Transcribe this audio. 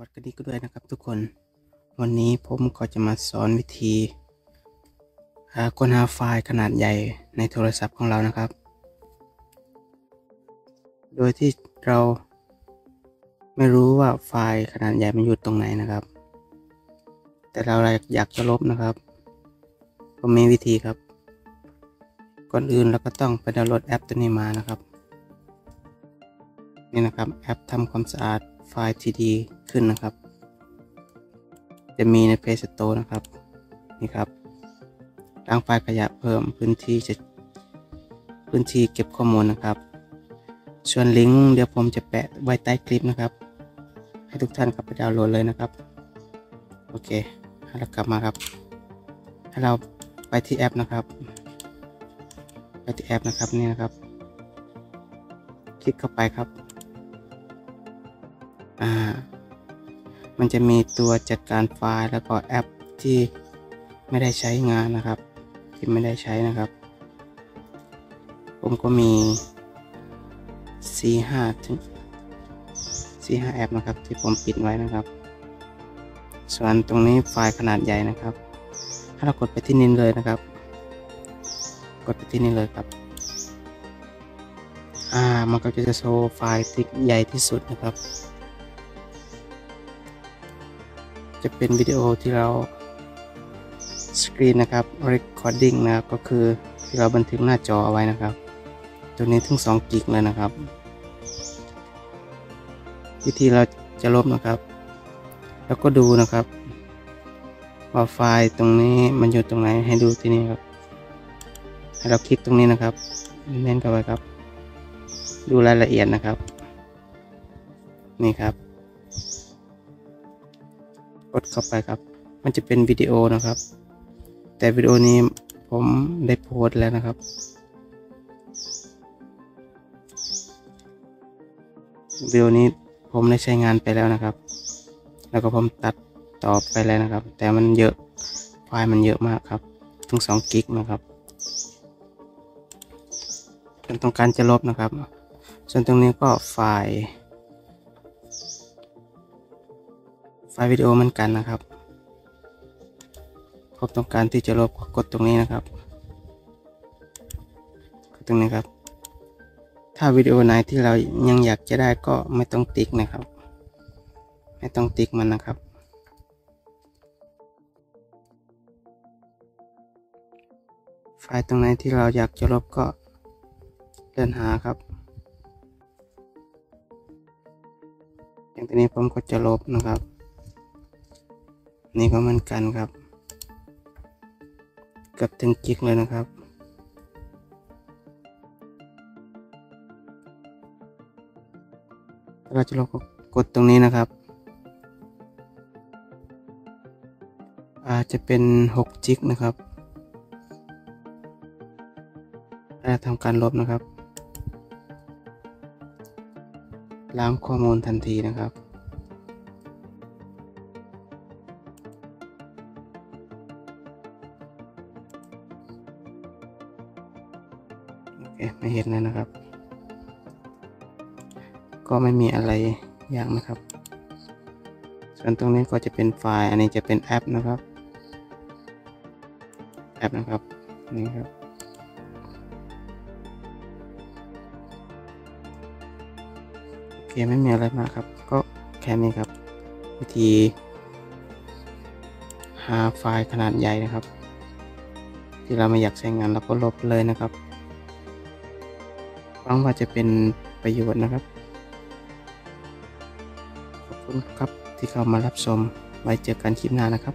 วัสดีก็ด้วยนะครับทุกคน วันนี้ผมก็จะมาสอนวิธีค้นหาไฟล์ขนาดใหญ่ในโทรศัพท์ของเรานะครับ โดยที่เราไม่รู้ว่าไฟล์ขนาดใหญ่มันอยู่ตรงไหนนะครับ แต่เราอยากจะลบนะครับก็มีวิธีครับ ก่อนอื่นเราก็ต้องไปดาวน์โหลดแอปตัวนี้มานะครับ นี่นะครับแอปทำความสะอาด ไฟล์ที่ดีขึ้นนะครับ จะมีใน Play Store นะครับ นี่ครับล้งไฟล์ขยะเพิ่มพื้นที่จะพื้นที่เก็บข้อมูลนะครับ ส่วนลิงก์เดี๋ยวผมจะแปะไว้ใต้คลิปนะครับ ให้ทุกท่านกลับไปดาวน์โหลดเลยนะครับ โอเคให้เรากลับมาครับ ให้เราไปที่แอปนะครับ ไปที่แอปนะครับนี่นะครับ คลิกเข้าไปครับ อ่า มันจะมีตัวจัดการไฟล์แล้วก็แอปที่ไม่ได้ใช้งานนะครับ ที่ไม่ได้ใช้นะครับ ผมก็มี C5 ถึง C5 แอปนะครับ ที่ผมปิดไว้นะครับ ส่วนตรงนี้ไฟล์ขนาดใหญ่นะครับ ถ้าเรากดไปที่นี่เลยนะครับ กดไปที่นี่เลยครับอ่ามันก็จะโชว์ไฟล์ที่ใหญ่ที่สุดนะครับ จะเป็นวิดีโอที่เราสกรีนนะครับ recording นะครับก็คือที่เราบันทึกหน้าจอเอาไว้นะครับ ตัวนี้ถึง2กิกเลยนะครับ วิธีเราจะลบนะครับ แล้วก็ดูนะครับว่าไฟล์ตรงนี้มันอยู่ตรงไหนให้ดูที่นี่ครับ ให้เราคลิกตรงนี้นะครับเน้นเข้าไปครับ ดูรายละเอียดนะครับ นี่ครับ กดเข้าไปครับ มันจะเป็นวิดีโอนะครับ แต่วิดีโอนี้ผมได้โพสต์แล้วนะครับ วิดีโอนี้ผมได้ใช้งานไปแล้วนะครับ แล้วก็ผมตัดต่อไปแล้วนะครับ แต่มันเยอะไฟล์มันเยอะมากครับ ถึง2กิกนะครับเป็นต้องการจะลบนะครับ ส่วนตรงนี้ก็ไฟล์ ไฟล์วิดีโอเหมือนกันนะครับผมต้องการที่จะลบกดตรงนี้นะครับกดตรงนี้ครับ ถ้าวิดีโอไหนที่เรายังอยากจะได้ก็ไม่ต้องติ๊กนะครับ ไม่ต้องติ๊กมันนะครับไฟล์ตรงไหนที่เราอยากจะลบก็เดินหาครับ อย่างตัวนี้ผมก็จะลบนะครับ นี่ก็เหมือนกันครับกือบถึงกิกเลยนะครับ เราจะลองกดตรงนี้นะครับ อาจจะเป็น6จิกนะครับและทำการลบนะครับ ล้างข้อมูลทันทีนะครับ โอเคไม่เห็นแล้วนะครับ ก็ไม่มีอะไรยากนะครับ ส่วนตรงนี้ก็จะเป็นไฟล์ อันนี้จะเป็นแอปนะครับ แอปนะครับ นี่ครับโอเคไม่มีอะไรมากครับ ก็แค่นี้ครับ วิธี หาไฟล์ขนาดใหญ่นะครับ ที่เราไม่อยากใช้งานเราก็ลบเลยนะครับ งว่าจะเป็นประโยชน์นะครับ ขอบคุณครับที่เข้ามารับชม ไว้เจอกันคลิปหน้านะครับ